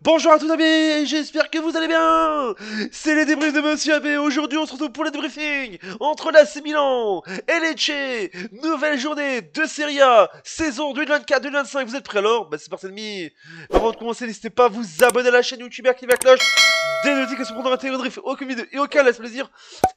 Bonjour à tous amis, j'espère que vous allez bien. C'est les débriefs de Monsieur AB, aujourd'hui on se retrouve pour le débriefing entre l'AC Milan et Lecce Nouvelle journée de Serie A, saison 2024-2025, vous êtes prêts alors? Bah c'est parti l'ami Avant de commencer, n'hésitez pas à vous abonner à la chaîne YouTube, activer la cloche, des notifications pour ne rater aucun aucune vidéo et aucun laisse plaisir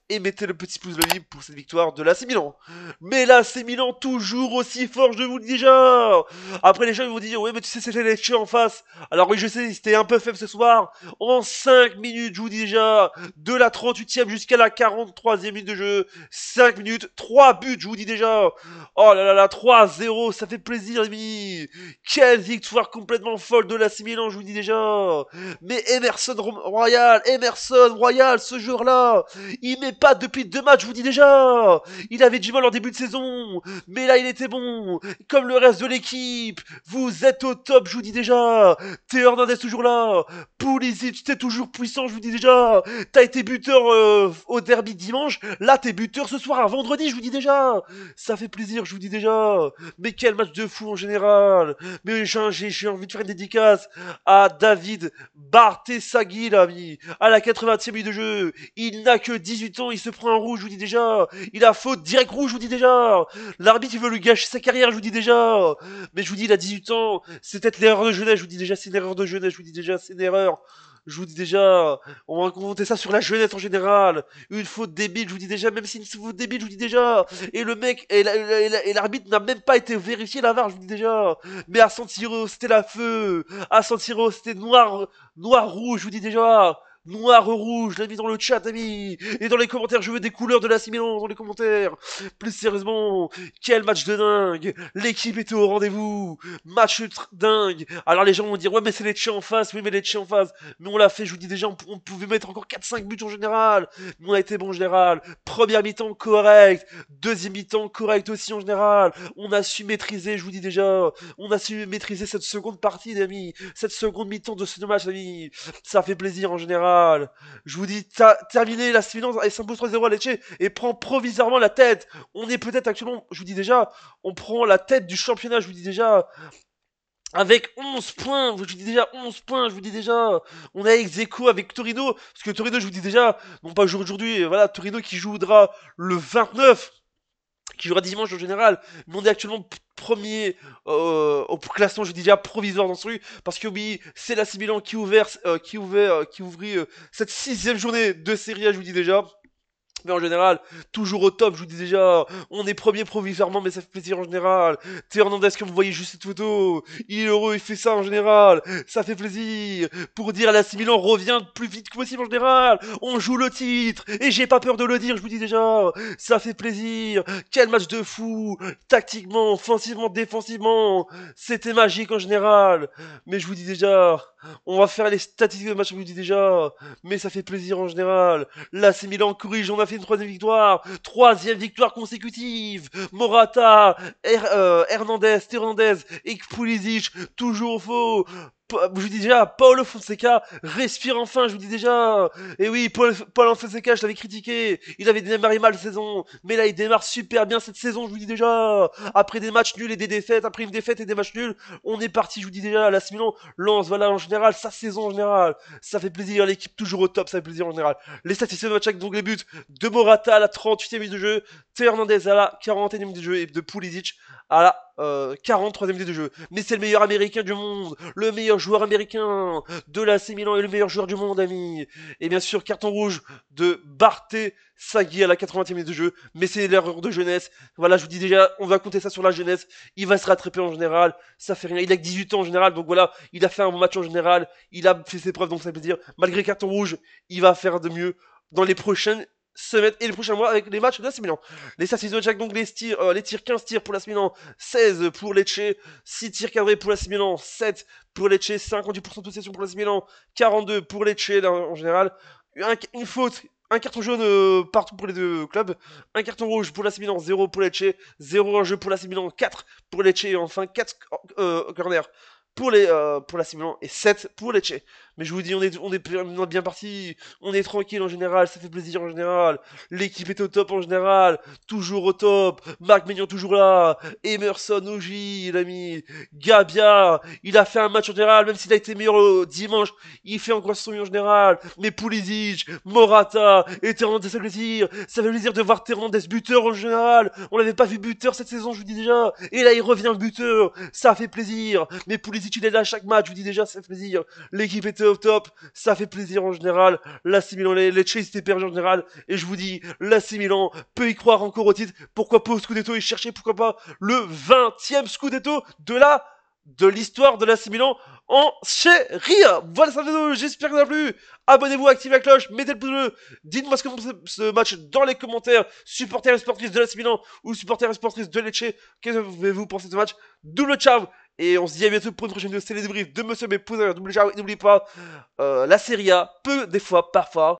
et mettez le petit pouce bleu pour cette victoire de l'AC Milan. Mais l'AC Milan toujours aussi fort, je vous le dis déjà. Après les gens ils vont dire ouais mais tu sais c'était Lecce en face. Alors oui je sais c'était un peu faible ce soir. En 5 minutes je vous dis déjà de la 38e jusqu'à la 43e minute de jeu. 5 minutes, 3 buts je vous dis déjà. Oh là là là 3-0 ça fait plaisir les amis. Quelle victoire complètement folle de l'AC Milan je vous dis déjà. Mais Emerson Royal, Emerson Royal ce jour là, il met pas depuis deux matchs, je vous dis déjà. Il avait du mal en début de saison, mais là il était bon. Comme le reste de l'équipe, vous êtes au top, je vous dis déjà. Théo Hernandez toujours là. Pulisic, t'es toujours puissant, je vous dis déjà. T'as été buteur euh, au derby dimanche, là t'es buteur ce soir à vendredi, je vous dis déjà. Ça fait plaisir, je vous dis déjà. Mais quel match de fou en général. Mais j'ai envie de faire une dédicace à David Barthé-Sagui, l'ami. À la 80e minute de jeu, il n'a que 18 ans il se prend un rouge, je vous dis déjà. Il a faute, direct rouge, je vous dis déjà. L'arbitre, il veut lui gâcher sa carrière, je vous dis déjà. Mais je vous dis, il a 18 ans. C'est peut-être l'erreur de jeunesse, je vous dis déjà, c'est une erreur de jeunesse, je vous dis déjà, c'est une erreur. Je vous dis déjà, on va compter ça sur la jeunesse en général. Une faute débile, je vous dis déjà, même si une faute débile, je vous dis déjà. Et le mec, et l'arbitre n'a même pas été vérifié la VAR, je vous dis déjà. Mais à San c'était la feu. À San c'était noir, noir rouge, je vous dis déjà noir rouge, l'ami dans le chat, ami, et dans les commentaires, je veux des couleurs de la Milan dans les commentaires. Plus sérieusement, quel match de dingue, l'équipe était au rendez-vous, match dingue. Alors les gens vont dire, ouais mais c'est les Lecce en face, oui mais les Lecce en face, mais on l'a fait, je vous dis déjà, on, pouvait mettre encore 4-5 buts en général, mais on a été bon en général. Première mi-temps correct, deuxième mi-temps correct aussi en général, on a su maîtriser, je vous dis déjà, on a su maîtriser cette seconde partie, amis, cette seconde mi-temps de ce match, amis, ça fait plaisir en général. Je vous dis, terminé la silence et s'impose 3-0 à Lecce et prend provisoirement la tête. On est peut-être actuellement, je vous dis déjà, on prend la tête du championnat, je vous dis déjà. Avec 11 points, je vous dis déjà 11 points, je vous dis déjà, on a ex avec Torino, parce que Torino, je vous dis déjà, non pas aujourd'hui, voilà, Torino qui jouera le 29, qui jouera dimanche en général, mais on est actuellement premier euh, au classement, je dis déjà provisoire dans ce truc, parce que oui, c'est la Milan qui ouvert, euh, qui ouvert, euh, qui ouvrit cette sixième journée de Serie A, je vous dis déjà. Mais en général, toujours au top, je vous dis déjà, on est premier provisoirement, mais ça fait plaisir en général. Théo Hernandez, comme vous voyez juste cette photo, il est heureux, il fait ça en général, ça fait plaisir. Pour dire à la Milan, revient le plus vite que possible en général, on joue le titre, et j'ai pas peur de le dire, je vous dis déjà, ça fait plaisir. Quel match de fou, tactiquement, offensivement, défensivement, c'était magique en général. Mais je vous dis déjà, on va faire les statistiques de match, je vous dis déjà, mais ça fait plaisir en général. Là, c'est Milan corrige, on a fait une troisième victoire, troisième victoire consécutive. Morata, euh, Hernandez, Hernandez Pulisic, toujours faux je vous dis déjà, Paul Fonseca respire enfin, je vous dis déjà. Et oui, Paul, Paul Fonseca, je l'avais critiqué. Il avait démarré mal la saison. Mais là, il démarre super bien cette saison, je vous dis déjà. Après des matchs nuls et des défaites, après une défaite et des matchs nuls, on est parti, je vous dis déjà. La Milan lance, voilà, en général, sa saison en général. Ça fait plaisir, l'équipe toujours au top, ça fait plaisir en général. Les statistiques de match donc les buts de Morata à la 38e minute de jeu, Théo Hernandez à la 41e minute de jeu et de Pulisic à la euh, 43e minute de jeu. Mais c'est le meilleur américain du monde, le meilleur joueur américain de la Milan et le meilleur joueur du monde, ami. Et bien sûr, carton rouge de Barthé Sagui à la 80e minute de jeu. Mais c'est l'erreur de jeunesse. Voilà, je vous dis déjà, on va compter ça sur la jeunesse. Il va se rattraper en général. Ça fait rien. Il a que 18 ans en général. Donc voilà, il a fait un bon match en général. Il a fait ses preuves, donc ça veut dire, malgré carton rouge, il va faire de mieux dans les prochaines semaines et les prochains mois avec les matchs de la Milan. Les statistiques de Jack, donc les tirs, euh, les tirs 15 tirs pour la Milan, 16 pour Lecce, 6 tirs cadrés pour la Milan, 7 pour Lecce, 58% de possession pour la Milan, 42 pour Lecce en général, une faute, un carton jaune euh, partout pour les deux clubs, un carton rouge pour la Milan, 0 pour Lecce, 0 en jeu pour la Milan, 4 pour Lecce et enfin 4 euh, corners pour les euh, pour la Milan et 7 pour les Tchèques. Mais je vous dis, on est, on est bien parti, on est tranquille en général, ça fait plaisir en général. L'équipe est au top en général, toujours au top. Marc Maignan toujours là, Emerson Oji, l'ami, Gabia, il a fait un match en général, même s'il a été meilleur le dimanche, il fait encore son mieux en général. Mais Pulisic, Morata, et Terrandes, ça fait plaisir. Ça fait plaisir de voir Terrandes buteur en général. On l'avait pas vu buteur cette saison, je vous dis déjà. Et là, il revient buteur, ça fait plaisir. Mais Pulisic, il est là à chaque match, je vous dis déjà, ça fait plaisir. L'équipe était au top, ça fait plaisir en général. L'AC Milan, les, les Chase étaient perdus en général, et je vous dis, l'AC Milan peut y croire encore au titre. Pourquoi pas au Scudetto et chercher, pourquoi pas le 20e Scudetto de la de l'histoire de l'AC Milan en rire. Voilà vidéo, j'espère que vous a plu. Abonnez-vous, activez la cloche, mettez le pouce bleu. Dites-moi ce que vous pensez ce match dans les commentaires. Supporters et sportrices de l'AC Milan ou supporters et sportrices de Lecce. Qu'est-ce que vous pensez de ce match? Double ciao et on se dit à bientôt pour une prochaine vidéo, c'est les de Monsieur. Et n'oubliez pas, euh, la Serie A peut des fois, parfois,